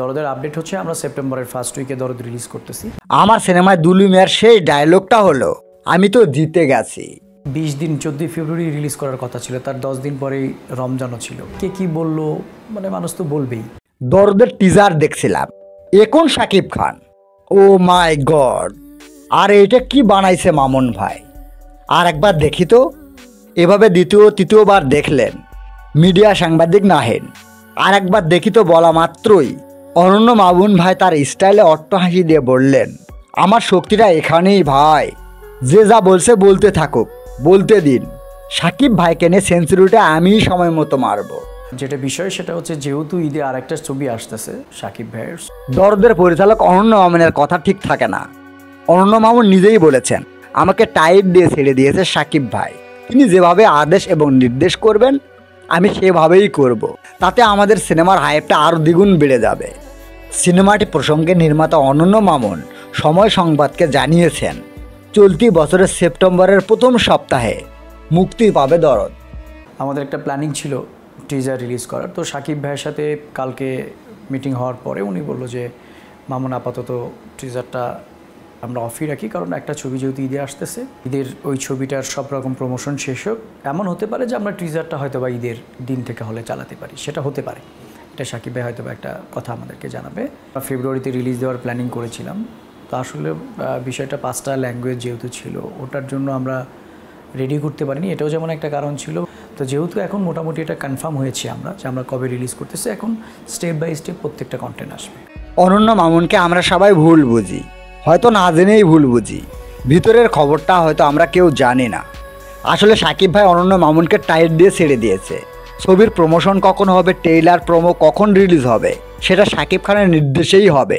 দরদের update হচ্ছে আমরা সেপ্টেম্বরের ফার্স্ট উইকে দরদ রিলিজ করতেছি। আমার সিনেমায় দুলু মিয়ার সেই ডায়লগটা হলো আমি তো জিতে গেছি। বিশ দিন চোদ্দই ফেব্রুয়ারি রিলিজ করার কথা ছিল তার দশ দিন পরেই রমজানও ছিল। কে কি বলল মানে মানুষ তো বলবেই। দরদের টিজার দেখছিলাম এখন সাকিব খান? ও মাই গড আর এটা কি বানাইছে মামুন ভাই? আর একবার দেখি তো এভাবে দ্বিতীয় তৃতীয়বার দেখলেন মিডিয়া সাংবাদিক নাহেন। আর একবার দেখি তো বলা মাত্রই অনন্য মামুন ভাই তার স্টাইলে অট্ট হাসি দিয়ে বললেন আমার শক্তিটা এখানেই ভাই। যে যা বলছে বলতে থাকুক বলতে দিন। সাকিব ভাইকে নিয়ে সেঞ্চুরিটা আমিই সময় মতো মারবো। যেটা বিষয় সেটা হচ্ছে যেহেতু ঈদে আর একটা ছবি আসতেছে সাকিব ভাইয়ের। দরদের পরিচালক অনন্য মামুনের কথা ঠিক থাকে না। অনন্য মামুন নিজেই বলেছেন আমাকে টাইট দিয়ে ছেড়ে দিয়েছে সাকিব ভাই। তিনি যেভাবে আদেশ এবং নির্দেশ করবেন আমি সেভাবেই করব। তাতে আমাদের সিনেমার হাইপটা আরও দ্বিগুণ বেড়ে যাবে। সিনেমাটি প্রসঙ্গে নির্মাতা অনন্য মামুন সময় সংবাদকে জানিয়েছেন, চলতি বছরের সেপ্টেম্বরের প্রথম সপ্তাহে মুক্তি পাবে দরদ। আমাদের একটা প্ল্যানিং ছিল টিজার রিলিজ করার, তো সাকিব ভাইয়ের সাথে কালকে মিটিং হওয়ার পরে উনি বলল যে, মামুন, আপাতত টিজারটা আমরা অফই রাখি, কারণ একটা ছবি যেহেতু ঈদে আসতেছে, ঈদের ওই ছবিটার সব রকম প্রমোশন শেষ হোক। এমন হতে পারে যে আমরা টিজারটা হয়তো বা ঈদের দিন থেকে হলে চালাতে পারি, সেটা হতে পারে। এটা সাকিব ভাই হয়তো একটা কথা আমাদেরকে জানাবে। ফেব্রুয়ারিতে রিলিজ দেওয়ার প্ল্যানিং করেছিলাম। তো আসলে বিষয়টা পাঁচটা ল্যাঙ্গুয়েজ যেহেতু ছিল, ওটার জন্য আমরা রেডি করতে পারিনি। এটাও যেমন একটা কারণ ছিল। তো যেহেতু এখন মোটামুটি এটা কনফার্ম হয়েছে আমরা যে আমরা কবে রিলিজ করতেছি, এখন স্টেপ বাই স্টেপ প্রত্যেকটা কন্টেন্ট আসবে। অনন্য মামুনকে আমরা সবাই ভুল বুঝি। হয়তো না জেনেই ভুল বুঝি। ভিতরের খবরটা হয়তো আমরা কেউ জানি না। আসলে সাকিব ভাই অনন্য মামুনকে টাইট দিয়ে ছেড়ে দিয়েছে। ছবির প্রমোশন কখন হবে ট্রেইলার প্রোমো কখন রিলিজ হবে সেটা সাকিব খানের নির্দেশেই হবে।